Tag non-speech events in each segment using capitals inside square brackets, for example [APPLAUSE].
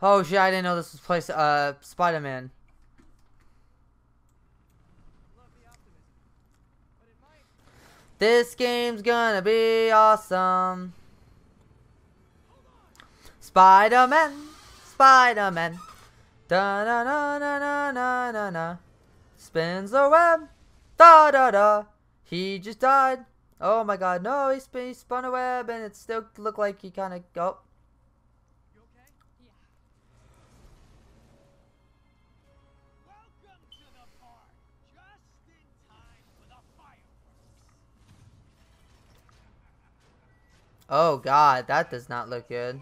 Oh shit, I didn't know this was place uh Spider-Man. This game's gonna be awesome. Spider-Man, Spider-Man. Da da da da da da da da. Spins the web. Da da da. He just died. Oh my god, no, he, spun, he spun a web and it still looked like he kind of. Oh. Got god, that does not look good.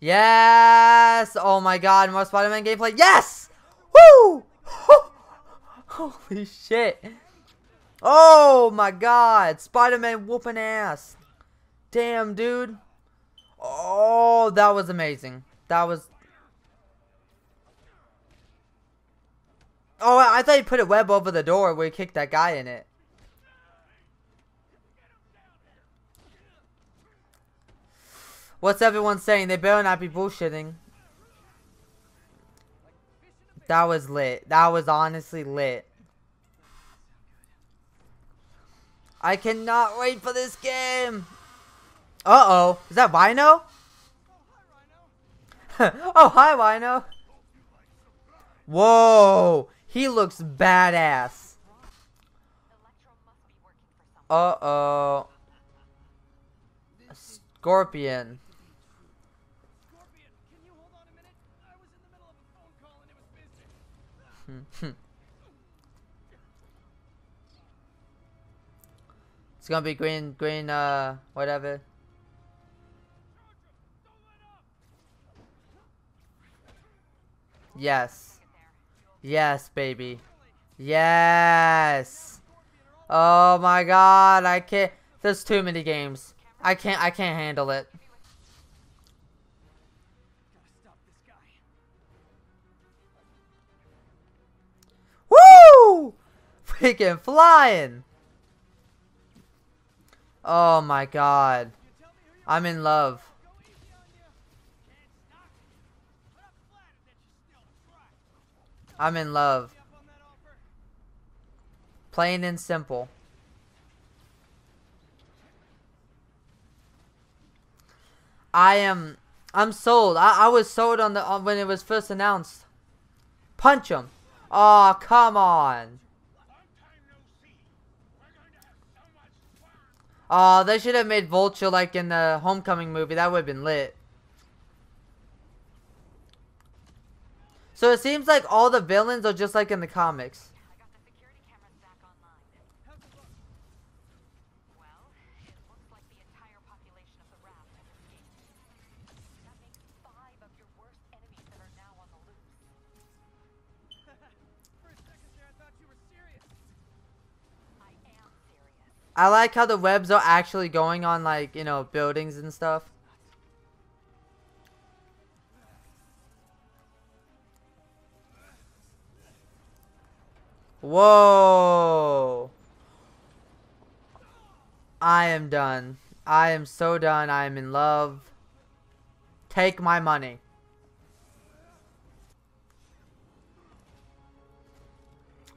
Yes! Oh my god, more Spider-Man gameplay. Yes! Woo! [LAUGHS] Holy shit. Oh my god, Spider-Man whooping ass. Damn, dude. Oh, that was amazing. That was... Oh, I thought he put a web over the door where he kicked that guy in it. What's everyone saying? They better not be bullshitting. That was lit. That was honestly lit. I cannot wait for this game. Uh-oh. Is that Rhino? [LAUGHS] oh, hi, Rhino. Whoa. He looks badass. Uh-oh. Scorpion. [LAUGHS] It's gonna be green, green, uh, whatever. Yes. Yes, baby. Yes. Oh my god, I can't. There's too many games. I can't, I can't handle it. Woo! [LAUGHS] Freaking flying. Oh my god. I'm in love. I'm in love. Plain and simple. I am. I'm sold. I, I was sold on the on when it was first announced. Punch him. Oh come on. Fun. Oh, they should have made Vulture like in the Homecoming movie. That would have been lit. So it seems like all the villains are just like in the comics. I like how the webs are actually going on like, you know, buildings and stuff. Whoa. I am done. I am so done. I am in love. Take my money.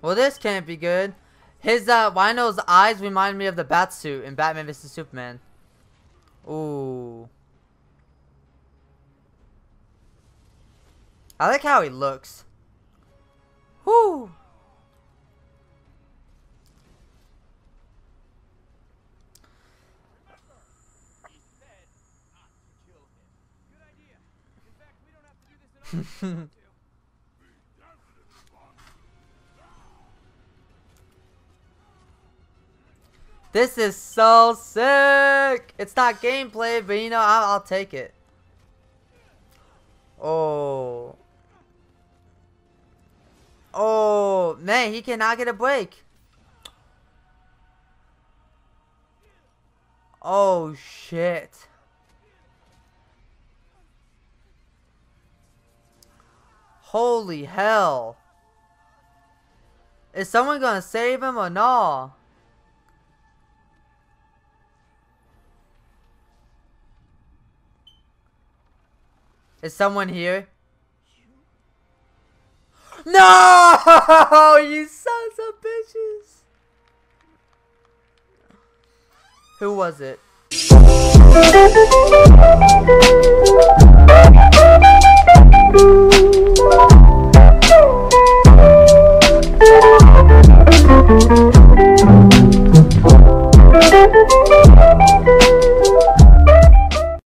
Well, this can't be good. His uh, Rhino's eyes remind me of the bat suit in Batman vs Superman. Ooh. I like how he looks. [LAUGHS] this is so sick. It's not gameplay, but you know, I'll, I'll take it. Oh. Oh, man, he cannot get a break. Oh, shit. Holy hell. Is someone gonna save him or no? Is someone here? No! [LAUGHS] You sons of bitches! Who was it? [LAUGHS]